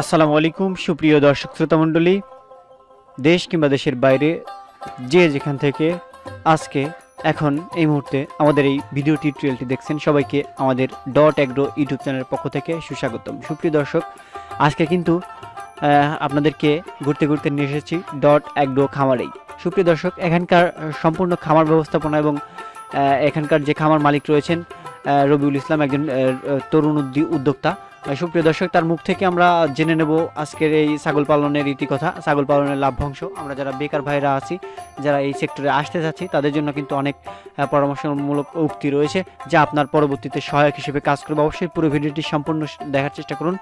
আসসালামু আলাইকুম, সুপ্রিয় দর্শক শ্রোতা মণ্ডলী। দেশ কিংবা দেশের বাইরে যে যেখান থেকে আজকে, এখন এই মুহূর্তে আমাদের এই ভিডিও টিউটোরিয়ালটি দেখছেন, সবাইকে আমাদের ডট অ্যাগ্রো ইউটিউব চ্যানেলের পক্ষ থেকে সুস্বাগতম। সুপ্রিয় দর্শক, আজকে কিন্তু আপনাদেরকে ঘুরতে ঘুরতে নিয়ে এসেছি ডট অ্যাগ্রো খামারেই। সুপ্রিয় দর্শক, এখানকার সম্পূর্ণ খামার ব্যবস্থাপনা এবং এখানকার যে খামার মালিক রয়েছেন রবিউল ইসলাম একজন তরুণ উদ্যোক্তা। সুপ্রিয় দর্শক, তার মুখ থেকে আমরা জেনে নেব আজকের এই ছাগল পালনের রীতি কথা ছাগল পালনের লাভ্যাংশ আমরা যারা বেকার ভাইরা আছি, যারা এই সেক্টরে আসতে যাচ্ছি, তাদের জন্য কিন্তু অনেক পরামর্শমূলক উক্তি রয়েছে, যা আপনার পরবর্তীতে সহায়ক হিসেবে কাজ করবে। অবশ্যই পুরো ভিডিওটি সম্পূর্ণ দেখার চেষ্টা করুন।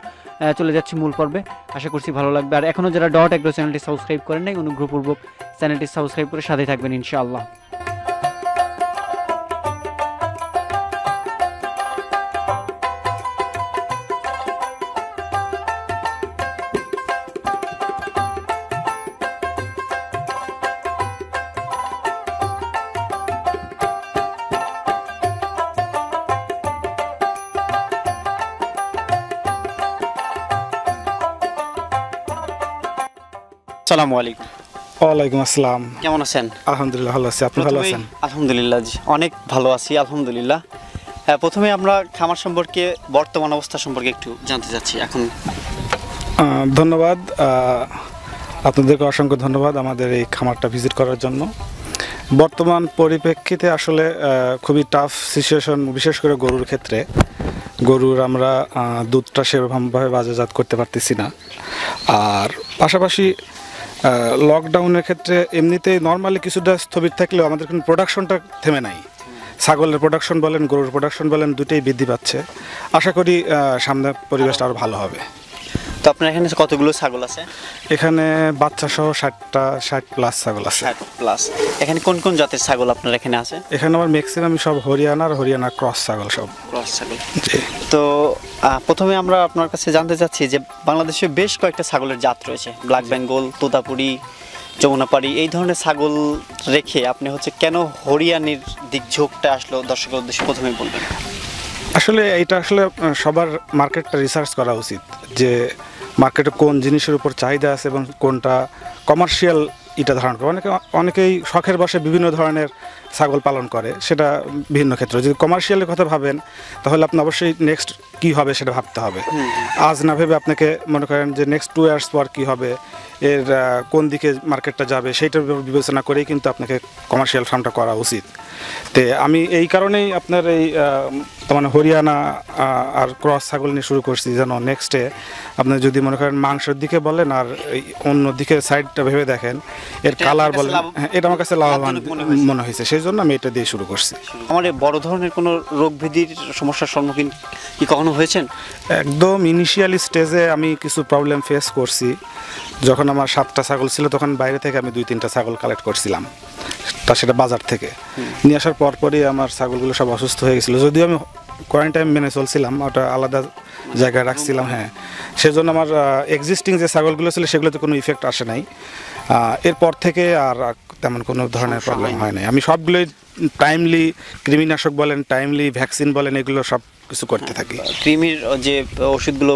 চলে যাচ্ছি মূল পর্বে। আশা করছি ভালো লাগবে। আর এখনও যারা ডট এগ্রো চ্যানেলটি সাবস্ক্রাইব করেন নাই, অনুগ্রহপূর্বক চ্যানেলটি সাবস্ক্রাইব করে সাথে থাকবেন ইনশাআল্লাহ। আসসালামু আলাইকুম। ওয়ালাইকুম আসসালাম। কেমন আছেন? আলহামদুলিল্লাহ ভালো আছি। আপনি ভালো আছেন? আলহামদুলিল্লাহ জি অনেক ভালো আছি আলহামদুলিল্লাহ। হ্যাঁ প্রথমে আমরা খামার সম্পর্কে বর্তমান অবস্থা সম্পর্কে একটু জানতে চাচ্ছি এখন। ধন্যবাদ। আপনাদেরকে অসংখ্য ধন্যবাদ আমাদের এই খামারটা ভিজিট করার জন্য। বর্তমান পরিপ্রেক্ষিতে আসলে খুবই টাফ সিচুয়েশন বিশেষ করে গরুর ক্ষেত্রে। গরুর আমরা দুধটা সেরকমভাবে বাজারজাত করতে পারতেছি না। আর পাশাপাশি লকডাউনের ক্ষেত্রে এমনিতেই নর্মালি কিছুটা স্থবির থাকলেও আমাদের কিন্তু প্রোডাকশনটা থেমে নাই। ছাগলের প্রোডাকশন বলেন গরুর প্রোডাকশন বলেন দুটোই বৃদ্ধি পাচ্ছে। আশা করি সামনে পরিবেশটা আরও ভালো হবে। তো আপনার এখানে কতগুলো ছাগল আছে? এখানে বাচ্চা সহ ষাটটা ষাট প্লাস ছাগল আছে। ষাট প্লাস এখানে কোন কোন জাতের ছাগল আপনার এখানে আছে? এখানে আমার ম্যাক্সিমাম সব হরিয়ানা আর হরিয়ানা ক্রস ছাগল সব। ক্রস ছাগল। তো প্রথমে আমরা আপনার কাছে জানতে চাচ্ছি যে বাংলাদেশে বেশ কয়েকটা ছাগলের জাত রয়েছে। ব্ল্যাক বেঙ্গল তোতাপুরি যমুনাপাড়ি, এই ধরনের ছাগল রেখে আপনি হচ্ছে কেন হরিয়ানির দিক ঝোঁকটা আসলো? দর্শকের উদ্দেশ্যে প্রথমে বলবেন। আসলে এটা আসলে সবার মার্কেটটা রিসার্চ করা উচিত যে মার্কেটে কোন জিনিসের উপর চাহিদা আছে এবং কোনটা কমার্শিয়াল এটা ধারণ করে। অনেকে, অনেকেই শখের বসে বিভিন্ন ধরনের ছাগল পালন করে সেটা ভিন্ন ক্ষেত্রে। যদি কমার্শিয়ালের কথা ভাবেন তাহলে আপনি অবশ্যই নেক্সট কি হবে সেটা ভাবতে হবে। আজ না ভেবে আপনাকে মনে করেন যে নেক্সট টু ইয়ার্স পর কি হবে এর কোন দিকে মার্কেটটা যাবে সেইটার বিবেচনা করেই কিন্তু আপনাকে কমার্শিয়াল ফার্মটা করা উচিত। তে আমি এই কারণেই আপনার এই মানে হরিয়ানা আর ক্রস ছাগল নিয়ে শুরু করছি যেন নেক্সটে আপনি যদি মনে করেন মাংসের দিকে বলেন আর এই অন্য দিকে সাইডটা ভেবে দেখেন এর কালার বলেন হ্যাঁ, এটা আমার কাছে লাভবান মনে হয়েছে। মনে হয়েছে। সেই জন্য আমি এটা দিয়ে শুরু করছি। আমার এই বড় ধরনের কোনো রোগ ভীতির সমস্যার সম্মুখীন কি কখনো হয়েছেন? একদম ইনিশিয়াল স্টেজে আমি কিছু প্রবলেম ফেস করছি। যখন আমার সাতটা ছাগল ছিল তখন বাইরে থেকে আমি দুই তিনটা ছাগল কালেক্ট করছিলাম। তা সেটা বাজার থেকে। নিয়ে আসার পরপরই আমার ছাগলগুলো সব অসুস্থ হয়ে গেছিল। যদিও আমি কোয়ারেন্টাইন মেনে চলছিলাম ওটা আলাদা জায়গায় রাখছিলাম হ্যাঁ। সেজন্য আমার এক্সিস্টিং যে ছাগলগুলো ছিল সেগুলোতে কোনো ইফেক্ট আসে নাই। এরপর থেকে আর তেমন কোনো ধরনের প্রবলেম হয় নাই। আমি সবগুলোই টাইমলি কৃমিনাশক বলেন টাইমলি ভ্যাকসিন বলেন এগুলো সব কিছু করতে থাকি। কৃমির যে ওষুধগুলো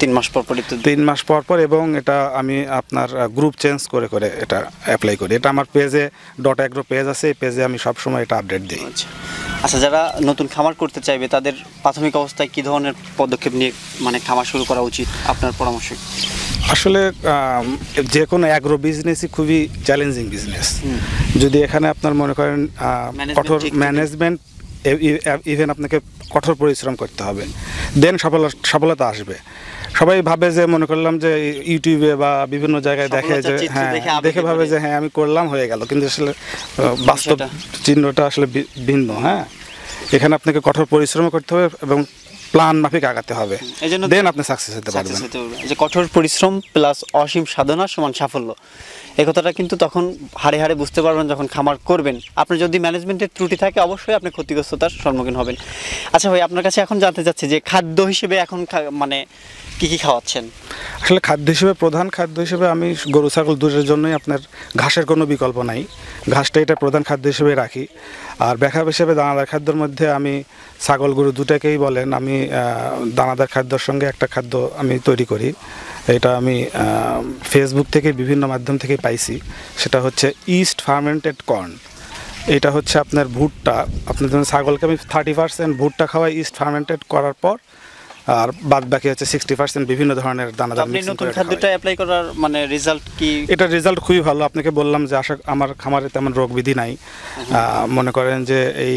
তিন মাস পর পরই তো তিন মাস পর পর এবং এটা আমি আপনার গ্রুপ চেঞ্জ করে করে এটা অ্যাপ্লাই করি। এটা আমার পেজে ডট অ্যাগ্রো পেজ আছে এই পেজে আমি সবসময় এটা আপডেট দিই। আচ্ছা যারা নতুন খামার করতে চাইবে তাদের প্রাথমিক অবস্থায় কি ধরনের পদক্ষেপ নিয়ে মানে খামার শুরু করা উচিত আপনার পরামর্শ? আসলে যে কোনো অ্যাগ্রো বিজনেসই খুবই চ্যালেঞ্জিং বিজনেস যদি এখানে আপনার মনে করেন কঠোর ম্যানেজমেন্ট ইভেন আপনাকে কঠোর পরিশ্রম করতে হবে। দেন সফল সফলতা আসবে। সবাই ভাবে যে মনে করলাম যে ইউটিউবে বা বিভিন্ন জায়গায় দেখে যে হ্যাঁ দেখে ভাবে যে হ্যাঁ আমি করলাম হয়ে গেল। কিন্তু আসলে বাস্তব চিহ্নটা আসলে ভিন্ন হ্যাঁ। এখানে আপনাকে কঠোর পরিশ্রম করতে হবে এবং প্ল্যান মাফিক আগাতে হবে। এই জন্য দেন আপনি সাকসেস হতে পারবেন। যে কঠোর পরিশ্রম প্লাস অসীম সাধনা সমান সাফল্য এই কথাটা কিন্তু তখন হাড়ে হাড়ে বুঝতে পারবেন যখন খামার করবেন। আপনি যদি ম্যানেজমেন্টের ত্রুটি থাকে অবশ্যই আপনি ক্ষতিগ্রস্ততার সম্মুখীন হবেন। আচ্ছা ভাই আপনার কাছে এখন জানতে চাচ্ছি যে খাদ্য হিসেবে এখন মানে কি কি খাওয়াচ্ছেন? আসলে খাদ্য হিসেবে প্রধান খাদ্য হিসেবে আমি গরু ছাগল দুধের জন্যই আপনার ঘাসের কোনো বিকল্প নাই। ঘাসটা এটা প্রধান খাদ্য হিসেবে রাখি। আর ব্যাখ্যা হিসেবে দানাদার খাদ্যর মধ্যে আমি ছাগল, গরু দুটাকেই বলেন। আমি দানাদার খাদ্যর সঙ্গে একটা খাদ্য আমি তৈরি করি। এটা আমি ফেসবুক থেকে বিভিন্ন মাধ্যম থেকে পাইছি। সেটা হচ্ছে ইস্ট ফার্মেন্টেড কর্ন এটা হচ্ছে আপনার ভুট্টা। আপনার ধরুন ছাগলকে আমি থার্টি পার্সেন্ট ভুট্টা খাওয়াই ইস্ট ফার্মেন্টেড করার পর আর বাদ বাকি হচ্ছে সিক্সটি পার্সেন্ট বিভিন্ন ধরনের দানাদার আপনি mixing নতুন খাদ্যটা অ্যাপ্লাই করার মানে রেজাল্ট কি? এটার রেজাল্ট খুবই ভালো। আপনাকে বললাম যে আশা আমার খামারে তেমন রোগ বিধি নাই মনে করেন যে এই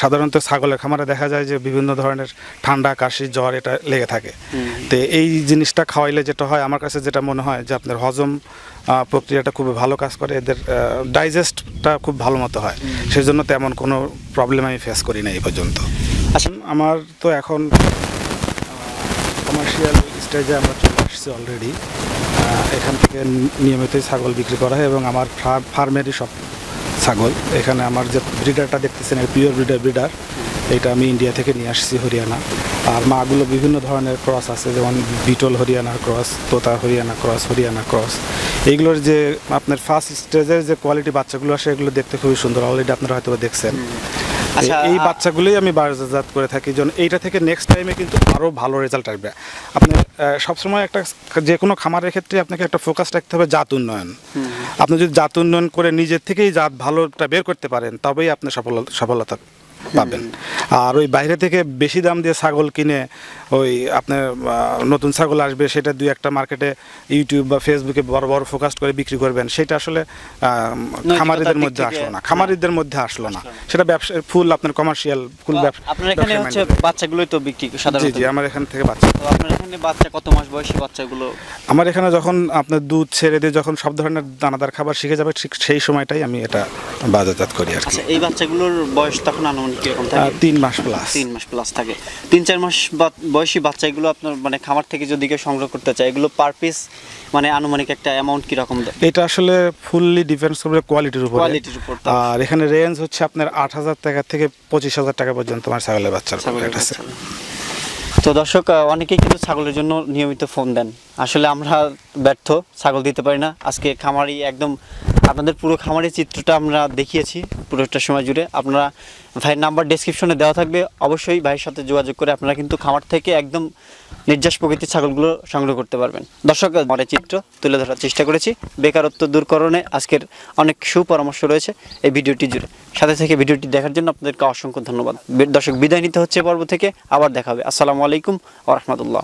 সাধারণত ছাগলের খামারে দেখা যায় যে বিভিন্ন ধরনের ঠান্ডা কাশি জ্বর এটা লেগে থাকে। তো এই জিনিসটা খাওয়াইলে যেটা হয় আমার কাছে যেটা মনে হয় যে আপনার হজম প্রক্রিয়াটা খুব ভালো কাজ করে। এদের ডাইজেস্টটা খুব ভালো মতো হয়। সেই জন্য তেমন কোনো প্রবলেম আমি ফেস করি না এই পর্যন্ত। আচ্ছা। আমার তো এখন কমার্শিয়াল স্টেজে আমরা চলে আসছি অলরেডি এখান থেকে নিয়মিতই ছাগল বিক্রি করা হয় এবং আমার ফার্মেরই সব ছাগল। এখানে আমার যে ব্রিডারটা দেখতেছেন পিওর ব্রিডার ব্রিডার এটা আমি ইন্ডিয়া থেকে নিয়ে আসছি হরিয়ানা। আর মাগুলো বিভিন্ন ধরনের ক্রস আছে, যেমন বিটল হরিয়ানার ক্রস তোতা হরিয়ানা ক্রস হরিয়ানা ক্রস এইগুলোর যে আপনার ফার্স্ট স্টেজের যে কোয়ালিটি বাচ্চাগুলো আসে, এগুলো দেখতে খুবই সুন্দর। অলরেডি আপনারা হয়তো দেখছেন। এই- এই বাচ্চাগুলোই আমি বাজারজাত করে থাকি। যেন এইটা থেকে নেক্সট টাইমে কিন্তু আরও ভালো রেজাল্ট আসবে। আপনি সবসময় একটা যে কোনো খামারের ক্ষেত্রে আপনাকে একটা ফোকাস রাখতে হবে জাত উন্নয়ন। আপনি যদি জাত উন্নয়ন করে নিজের থেকেই জাত ভালোটা বের করতে পারেন তবেই আপনি সফল সফলতা পাবেন। আর ওই বাইরে থেকে বেশি দাম দিয়ে ছাগল কিনে ওই আপনার নতুন ছাগল আসবে সেটা দুই একটা মার্কেটে ইউটিউব বা ফেসবুকে বড় বড় ফোকাস করে বিক্রি করবেন। সেটা আসলে খামারিদের মধ্যে আসলো না। খামারিদের মধ্যে আসলো না। সেটা ব্যবসা ফুল আপনার কমার্শিয়াল ফুল ব্যবসা আপনার এখানে হচ্ছে minded। বাচ্চাগুলোই তো বিক্রি জি সাধারণত। জি আমার এখান থেকে বাচ্চা। আপনার এখানে বাচ্চা কত মাস বয়সী বাচ্চাগুলো? আমার এখানে যখন আপনার দুধ ছেড়ে দিয়ে যখন সব ধরনের দানাদার খাবার শিখে যাবে ঠিক সেই সময়টাই আমি এটা বাজারজাত করি আর কি। আচ্ছা এই বাচ্চাগুলোর বয়স তখন আনুমানিক কীরকম থাকে? তিন মাস প্লাস তিন মাস প্লাস থাকে। তিন চার মাস বয়সী বাচ্চাগুলো আপনার মানে খামার থেকে যদি কেউ সংগ্রহ করতে চায় এগুলো পার পিস মানে আনুমানিক একটা অ্যামাউন্ট কীরকম এটা আসলে ফুললি ডিপেন্ডস করবে কোয়ালিটির উপর। কোয়ালিটির উপর আর এখানে রেঞ্জ হচ্ছে আপনার আট হাজার টাকা থেকে পঁচিশ হাজার টাকা পর্যন্ত আমার ছাগলের বাচ্চার আছে। তো দর্শক অনেকেই কিন্তু ছাগলের জন্য নিয়মিত ফোন দেন। আসলে আমরা ব্যর্থ ছাগল দিতে পারি না। আজকে খামারি একদম আপনাদের পুরো খামারের চিত্রটা আমরা দেখিয়েছি পুরোটা সময় জুড়ে। আপনারা ভাইয়ের নাম্বার ডেসক্রিপশনে দেওয়া থাকবে। অবশ্যই ভাইয়ের সাথে যোগাযোগ করে আপনারা কিন্তু খামার থেকে একদম নির্যাস প্রকৃতির ছাগলগুলো সংগ্রহ করতে পারবেন। দর্শক আমার চিত্র তুলে ধরার চেষ্টা করেছি। বেকারত্ব দূরকরণে আজকের অনেক সুপরামর্শ রয়েছে এই ভিডিওটি জুড়ে। সাথে থেকে ভিডিওটি দেখার জন্য আপনাদেরকে অসংখ্য ধন্যবাদ। দর্শক, বিদায় নিতে হচ্ছে পর্ব থেকে। আবার দেখা হবে। আসসালামু আলাইকুম ওরহমতুল্লাহ